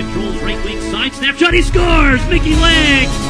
controls right wing side snapshot. He scores. Mickey Lang.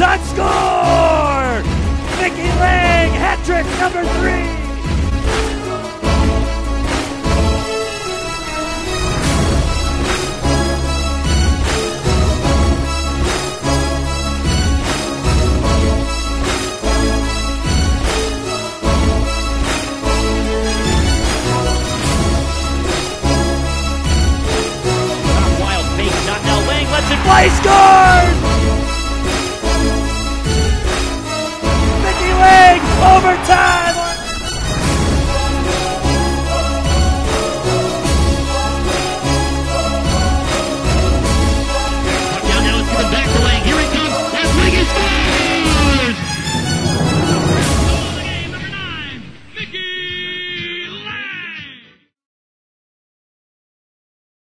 Lots of lane. Time score! Mickey Lang, hat trick number three. Top wild